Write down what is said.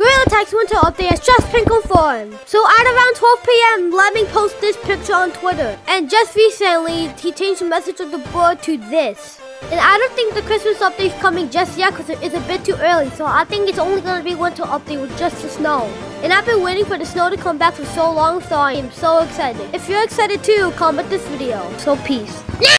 Gorilla Tags Winter Update has just been confirmed. So at around 12 p.m., Lemming posted this picture on Twitter. And just recently, he changed the message of the board to this. And I don't think the Christmas update is coming just yet because it's a bit too early. So I think it's only going to be winter update with just the snow. And I've been waiting for the snow to come back for so long, so I am so excited. If you're excited too, comment this video. So peace.